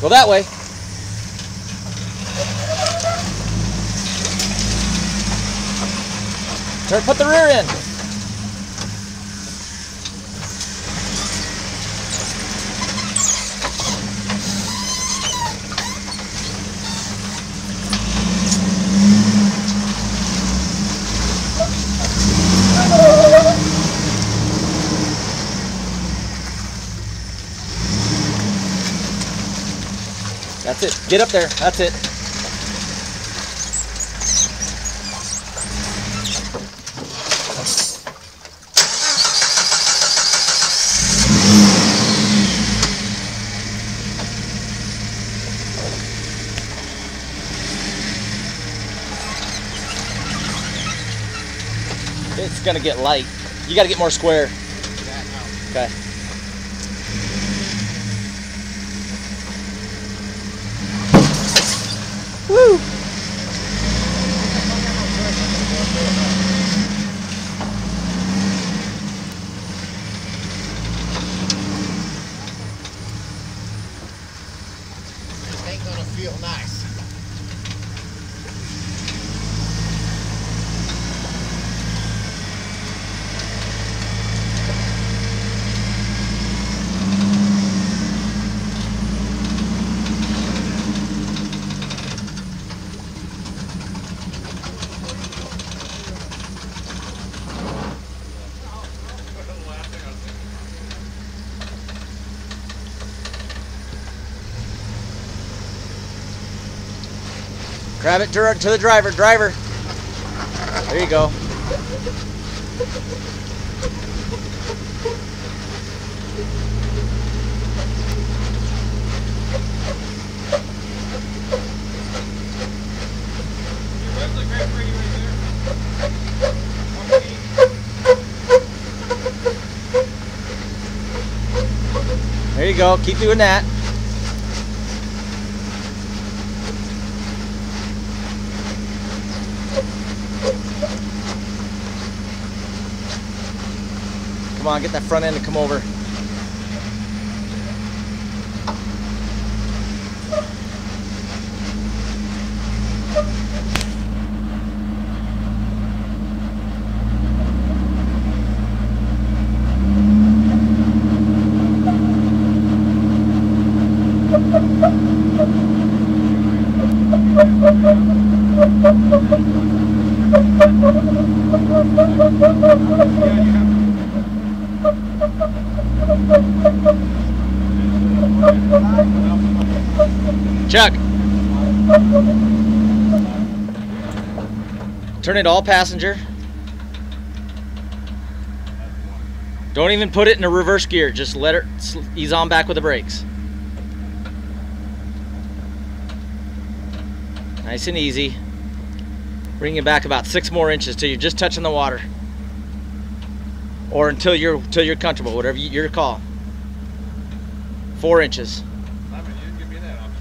Go that way. Turn, put the rear in. That's it. Get up there. That's it. It's gonna get light. You gotta get more square. Okay. Feel nice. Grab it to, to the driver. Driver. There you go. There you go. Keep doing that. Come on, get that front end to come over. Chuck. Turn it all passenger. Don't even put it in a reverse gear. Just let it ease on back with the brakes. Nice and easy. Bring it back about six more inches till you're just touching the water. Or until you're until you're comfortable, whatever you, your call. Four inches. Symon, you didn't give me that option.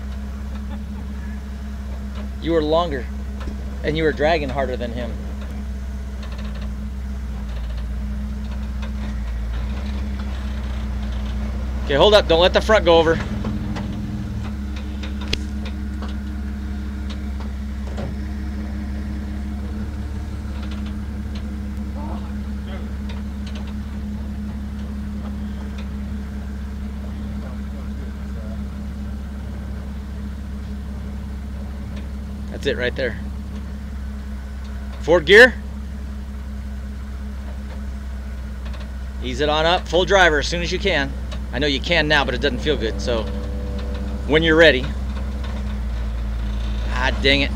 You were longer, and you were dragging harder than him. Okay, hold up. Don't let the front go over. That's it right there. Fourth gear. Ease it on up. Full driver as soon as you can. I know you can now, but it doesn't feel good. So when you're ready. Ah, dang it.